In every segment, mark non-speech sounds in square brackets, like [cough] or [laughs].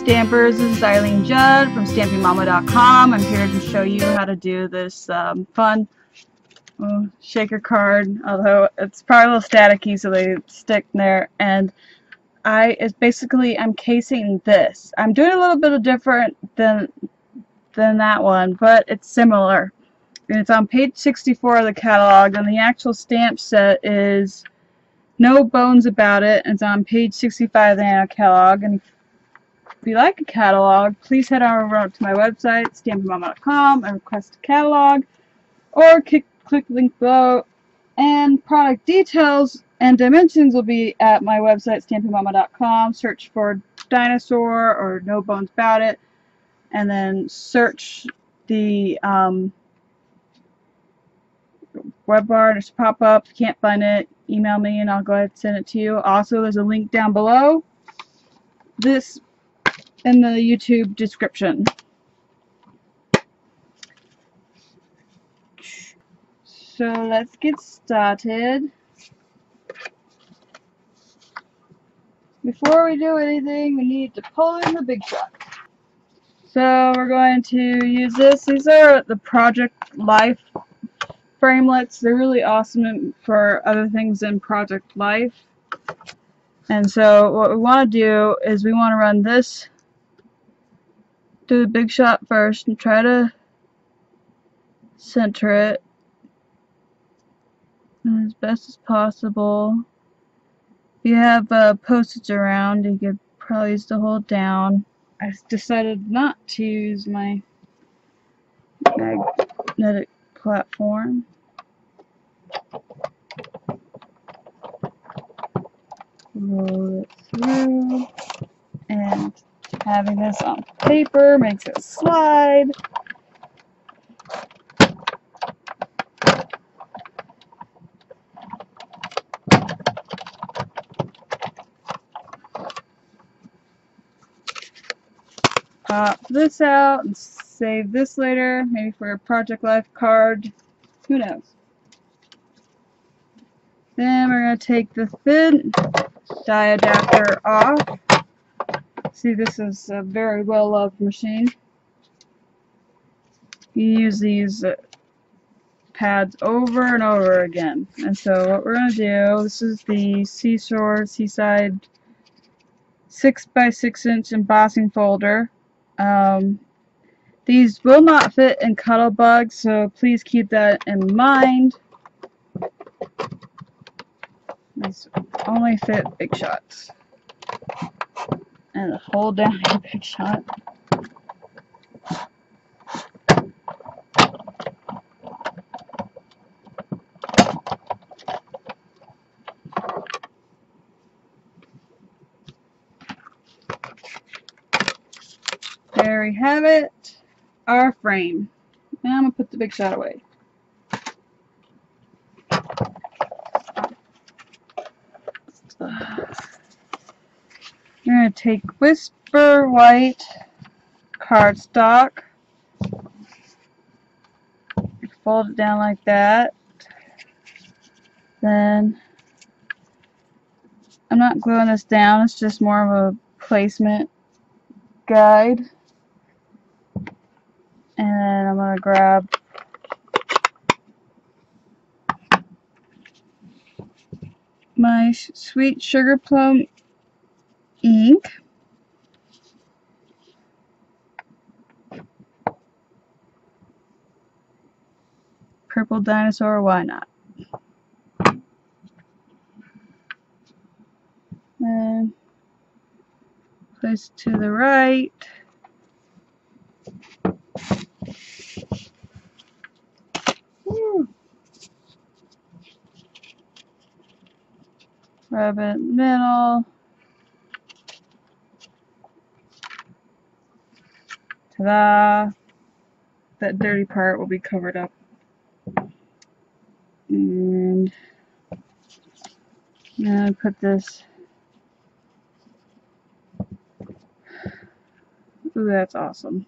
Stampers. This is Eileen Judd from StampingMama.com. I'm here to show you how to do this um, fun uh, shaker card, although it's probably a little staticky so they stick there. And I is basically I'm casing this. I'm doing a little bit of different than than that one, but it's similar. And it's on page 64 of the catalog, and the actual stamp set is no bones about it. It's on page 65 of the catalog, and if you like a catalog, please head on over to my website, stampingmama.com, and request a catalog, or click, click link below, and product details and dimensions will be at my website, stampingmama.com. Search for dinosaur or no bones about it, and then search the um, web bar, just pop up. If you can't find it, email me and I'll go ahead and send it to you. Also, there's a link down below. This in the YouTube description. So let's get started. Before we do anything, we need to pull in the big shot. So we're going to use this. These are the Project Life framelits. They're really awesome for other things in Project Life. And so what we want to do is we want to run this do the big shot first and try to center it as best as possible. If you have uh, postage around, you could probably use to hold down. I decided not to use my magnetic platform. Roll it through Having this on paper makes it slide. Pop this out and save this later, maybe for a Project Life card. Who knows? Then we're going to take the thin die adapter off. See, this is a very well-loved machine. You use these uh, pads over and over again. And so what we're going to do, this is the Seashore Seaside 6 by 6 inch embossing folder. Um, these will not fit in Cuttlebug, so please keep that in mind. These only fit big shots and hold down your big shot. There we have it, our frame. Now I'm going to put the big shot away. You're going to take Whisper White cardstock, fold it down like that. Then, I'm not gluing this down, it's just more of a placement guide. And then I'm going to grab my sweet sugar plum ink. Purple dinosaur, why not? And place to the right. Rub it in the middle. Ta-da! That dirty part will be covered up. And now put this. Ooh, that's awesome.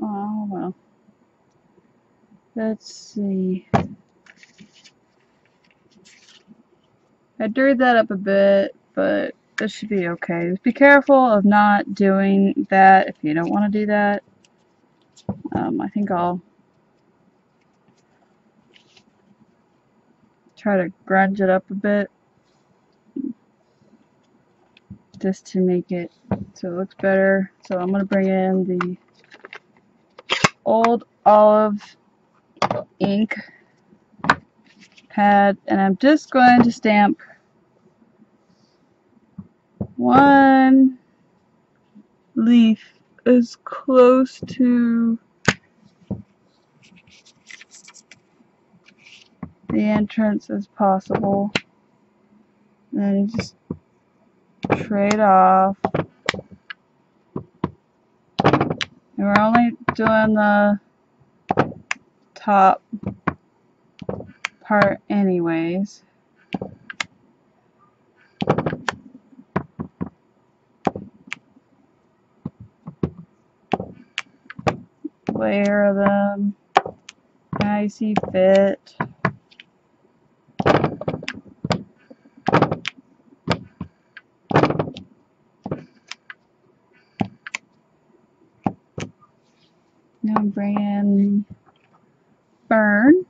Oh, well. Let's see. I dirtied that up a bit, but this should be okay. Just be careful of not doing that if you don't want to do that. Um, I think I'll try to grunge it up a bit just to make it so it looks better. So I'm going to bring in the old olive ink pad and I'm just going to stamp one leaf as close to the entrance as possible. And then you just trade off. And we're only doing the top part anyways. Layer them you see fit. Now bring in burn.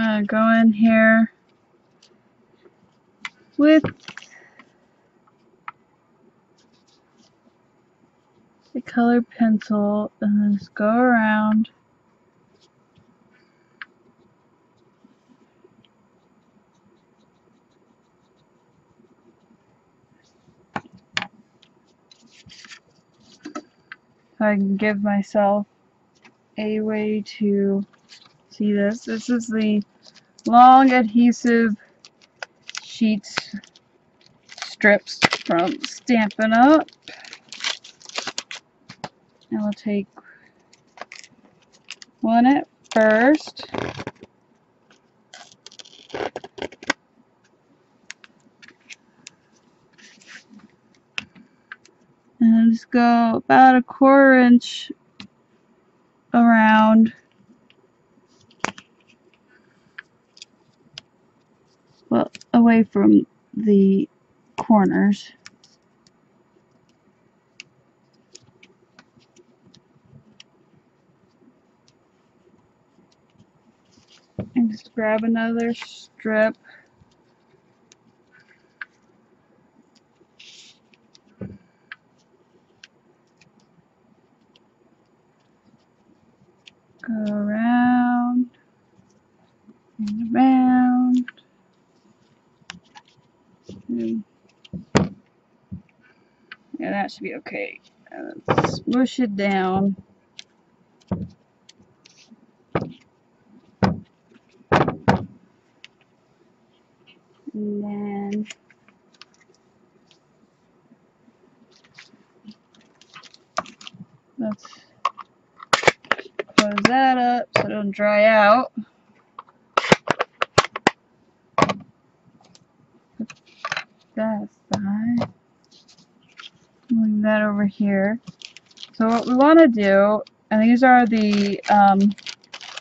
I'm gonna go in here with the colored pencil and just go around. I can give myself a way to see this. This is the long adhesive sheets strips from Stampin' Up. And we'll take one at first. And just go about a quarter inch around well away from the corners. And just grab another strip. Go around and around and yeah that should be okay and smush it down and then let's close that up so it doesn't dry out. That aside. That over here. So what we want to do, and these are the um,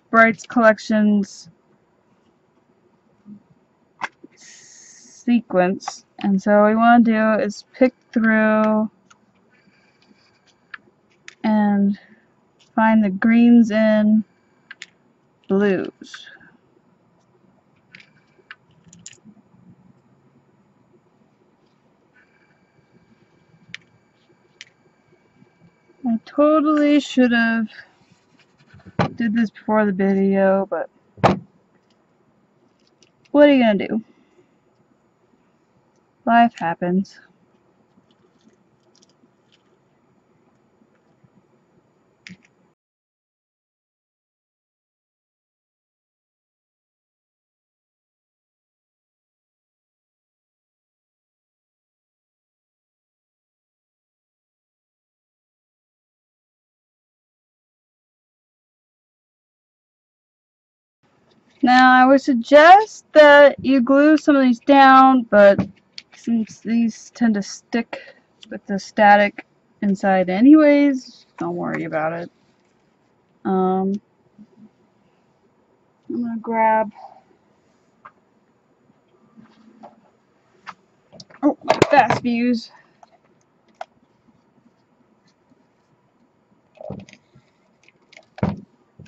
Brights Collections sequins, and so what we want to do is pick through and find the greens and blues. I totally should have did this before the video, but what are you gonna do? Life happens. Now I would suggest that you glue some of these down, but since these tend to stick with the static inside anyways, don't worry about it. Um, I'm going to grab oh, Fast Fuse.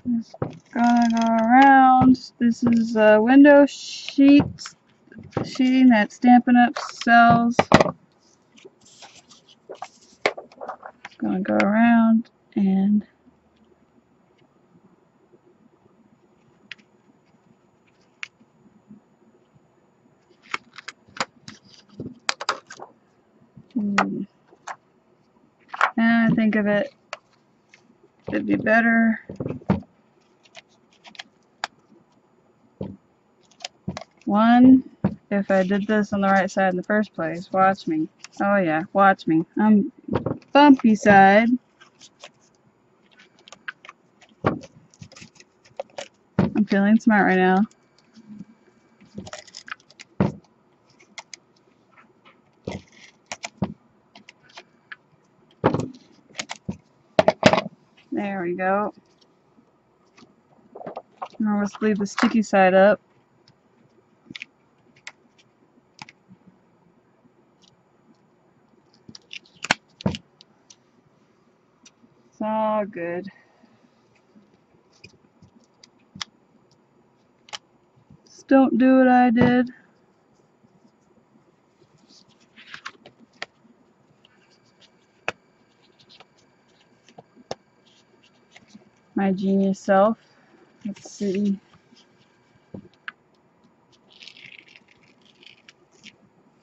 Just gonna go around. This is a window sheet sheeting that Stampin' Up sells. Gonna go around and hmm. And I think of it, it'd be better One, if I did this on the right side in the first place. Watch me. Oh yeah, watch me. I'm bumpy side. I'm feeling smart right now. There we go. Now let's leave the sticky side up. All good. Just don't do what I did. My genius self. Let's see.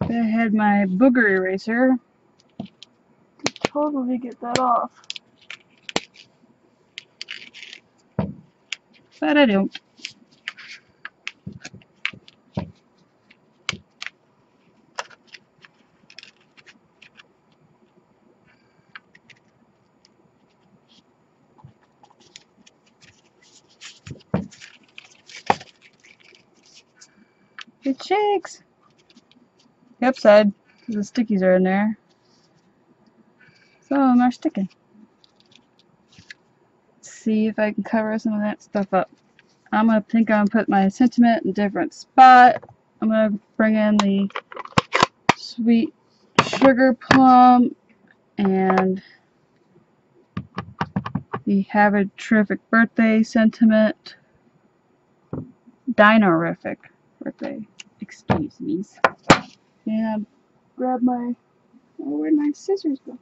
I had my booger eraser. Could Totally get that off. But I don't. It shakes. The upside, the stickies are in there. Some are sticking see if I can cover some of that stuff up. I'm going to think I'm going to put my sentiment in a different spot. I'm going to bring in the sweet sugar plum and the have a terrific birthday sentiment. Dinorific birthday. Excuse me. And grab my, oh, where'd my scissors go?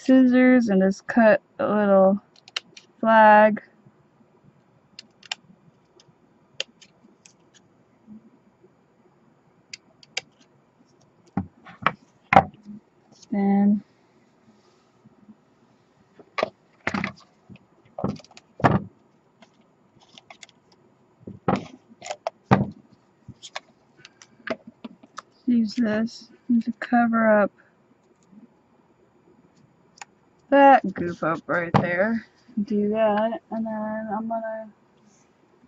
Scissors and just cut a little flag. Then use this to cover up that goof up right there. Do that, and then I'm gonna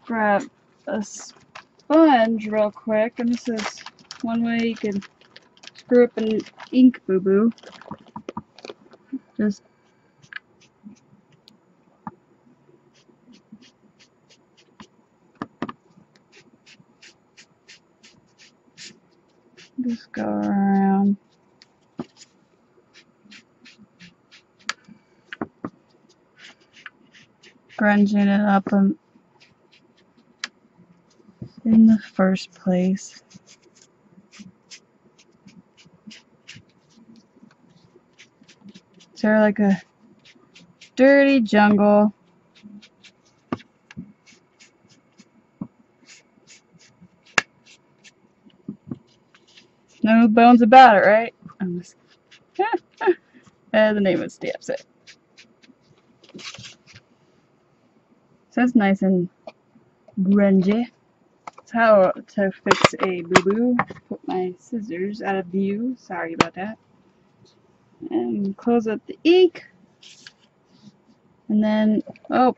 grab a sponge real quick, and this is one way you can screw up an ink boo-boo. Just just go around. Grunging it up in, in the first place. Sort of like a dirty jungle. No bones about it, right? and [laughs] eh, the name of stamps it. Says nice and grungy. That's how to fix a boo-boo. Put my scissors out of view. Sorry about that. And close up the ink. And then, oh,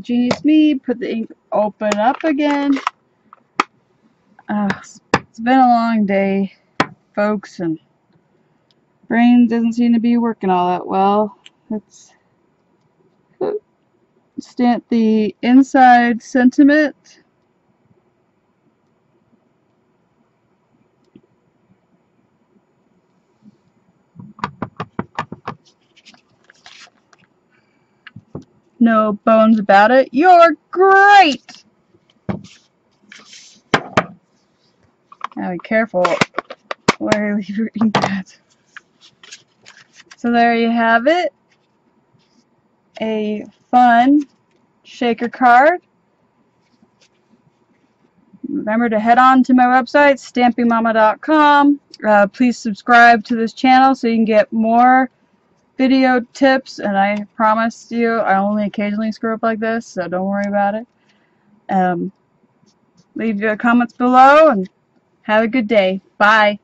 Genius me, put the ink open up again. Uh, it's been a long day, folks, and brain doesn't seem to be working all that well. Let's stamp the inside sentiment. No bones about it. You're great! Now be careful where you leave your ink pads. So there you have it. A fun shaker card. Remember to head on to my website, stampingmama.com. Uh, please subscribe to this channel so you can get more video tips. And I promise you, I only occasionally screw up like this, so don't worry about it. Um, leave your comments below and have a good day. Bye.